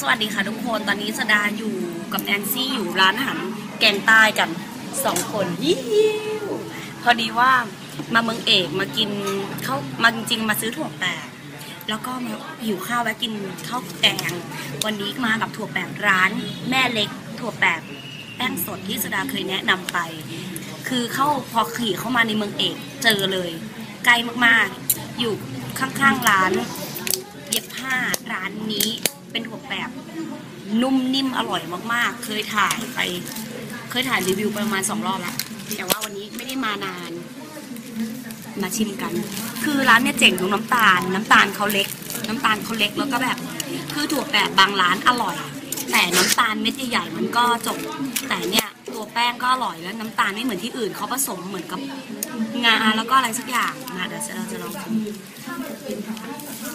สวัสดีค่ะทุกคนตอนนี้สดาอยู่กับแนนซี่อยู่ร้านอาหารแกงใต้กันสองคนฮิวพอดีว่ามาเมืองเอกมากินข้าวมาจริงๆมาซื้อถั่วแปบแล้วก็มาหิวข้าวแวะกินข้าวแกง วันนี้มากับถั่วแปบร้าน แม่เล็กถั่วแปบแป้งสดที่สดาเคยแนะนำไป คือเข้าพอขี่เข้ามาในเมืองเอกเจอเลยใกล้มากๆ อยู่ข้างๆร้านเย็บผ้าร้านนี้ เป็นถั่วแปบนุ่มนิ่มอร่อยมากๆ เคยถ่ายไป เคยถ่ายรีวิวประมาณสองรอบแล้วแต่ว่าวันนี้ไม่ได้มานาน มาชิมกัน คือร้านเนี่ยเจ๋งตรงน้ำตาล น้ำตาลเขาเล็ก น้ำตาลเขาเล็กแล้วก็แบบ คือถั่วแปบบางร้านอร่อย แต่น้ำตาลเม็ดใหญ่ๆมันก็จบ แต่เนี่ยตัวแป้งก็อร่อยแล้วน้ำตาลไม่เหมือนที่อื่นเขาผสมเหมือนกับงาแล้วก็อะไรสักอย่างนะเดี๋ยวเราจะลองชิม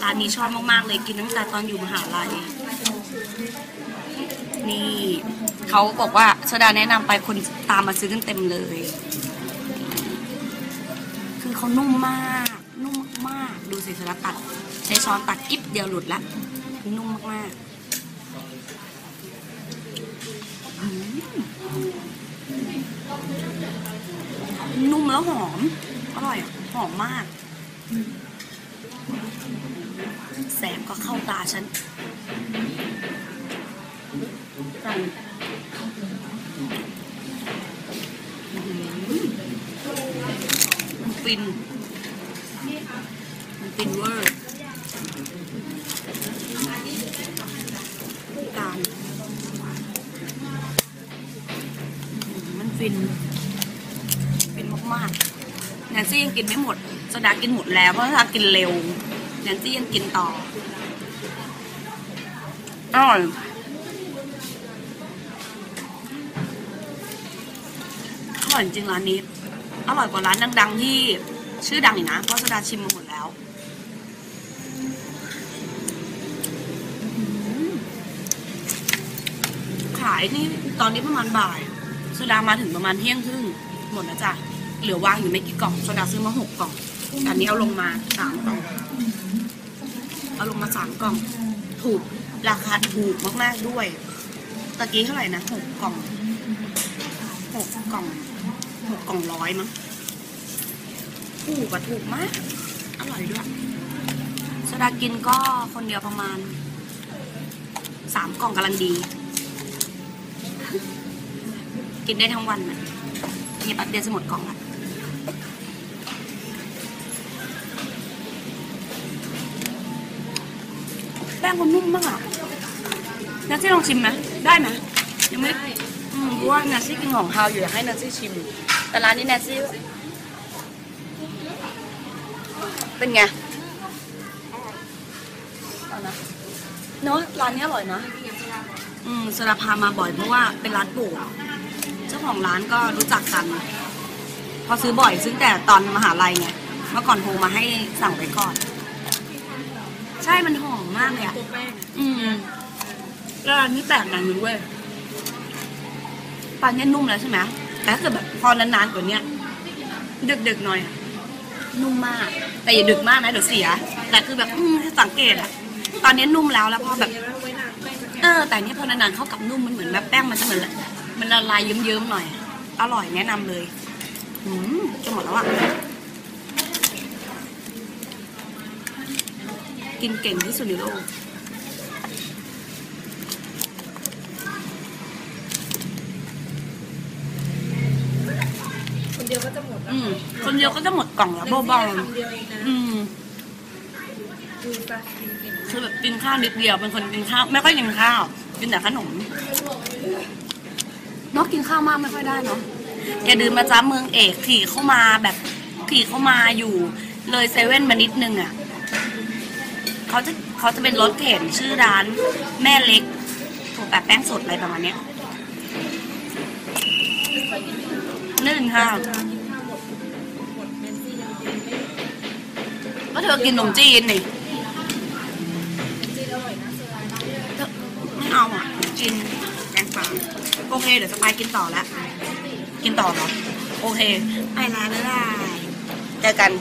ร้านนี้ชอบมากๆเลยกินตั้งแต่ตอนอยู่มหาลัย นี่เขาบอกว่าชดาแนะนำไปคนตามมาซื้อกันเต็มเลย คือเขานุ่มมาก นุ่มมากดูสิชดาตัด ใช้ช้อนตัดกิ๊บเดียวหลุดละนุ่มมากๆนุ่มแล้วหอม อร่อย หอมมาก แสงก็เข้าตาฉันมันฟิน มันฟินเวอร์ตาลมันฟิน ฟินมากๆแนนซี่ยังกินไม่หมด สดากินหมดแล้วเพราะสดากินเร็วแนนซี่ยังกินต่ออร่อยอร่อยจริงร้านนี้ อร่อยกว่าร้านดัง ๆ ที่ชื่อดังอีกนะ เพราะสดาชิมมาหมดแล้วขายนี่ตอนนี้ประมาณบ่ายโซดามาถึงประมาณเที่ยงครึ่งหมดแล้วจ้ะเหลือวางอยู่ไม่กี่กล่องโซดาซื้อมาหกกล่อง อันนี้เอาลงมาสามกล่อง เอาลงมาสามกล่อง ถูกราคาถูกมากๆด้วย ตะกี้เท่าไหร่นะหกกล่องหกกล่องหกกล่องร้อยมั้งถูกอะถูกมาก อร่อยด้วยโซดากินก็คนเดียวประมาณสามกล่องกำลังดี กินได้ทั้งวันนะนี่แป๊บเดียวจะหมดกล่องละ ป้งมันนุ่มมากอะนัทซี่ลองชิมไหมได้ไหมยังไม่อืมเพราะว่านัทซี่กินของคาวอยู่อยากให้นัทซี่ชิม แต่ร้านนี้นัทซี่เป็นไงเอานะเนอะร้านนี้อร่อยนะ อืมสราพามาบ่อยเพราะว่าเป็นร้านปู่เจ้าของร้านก็รู้จักกัน พอซื้อบ่อยซื้อแต่ตอนมหาลัยไงเมื่อก่อนโทรมาให้สั่งไปก่อน ใช่มันหอมมากเลยอะตัวแป้งอืมแล้วร้านนี้แปลกอย่างหนึงเว้ยปลาเนี่ยนุ่มแล้วใช่ไหมแต่ถ้าเกิดแบบพอนานๆกว่าเนี้ยดึกๆหน่อยอะนุ่มมาก แต่อย่าดึกมากนะเดี๋ยวเสีย แต่คือแบบอืมให้สังเกตอะตอนนี้นุ่มแล้วแล้วพอแบบเดี๋ยวเราไว้นานแป้งจะเออ แต่นี่พอนานๆเข้ากับนุ่มมันเหมือนแบบแป้งมันจะเหมือนละมันละลายเยิ้มๆหน่อย อร่อยแนะนำเลยอืมจะหมดแล้วอะ กินเก่งที่สุดในโลกคนเดียวก็จะหมดแล้วอืมคนเดียวก็จะหมดกล่องแล้วเบาคำเดียวเองนะๆอืม ดูซะกินกินคือแบบกินข้าวนิดเดียวเป็นคนกินข้าวไม่ค่อยกินข้าว กินแต่ขนมเนอกกินข้าวมากไม่ค่อยได้เนาะแกเดินมาจ้าเมืองเอกขี่เข้ามาแบบขี่เข้ามาอยู่ เลยเซเว่นมานิดนึงอะ เขาจะเขาจะเป็นรถเข็นชื่อร้านแม่เล็กถูกแบบแป้งสดอะไรประมาณเนี้ยนึ่งข้าวกินข้าวหมดหมดเมนซี่ยังกินไม่ก็เธอกินขนมจีนนี่จีนอร่อยนะเซอร์ไม่เอาอะกินแกงป่าโอเค เดี๋ยวจะไปกินต่อแล้วกินต่อเหรอ โอเค ไปแล้วบ๊ายบายเจอกัน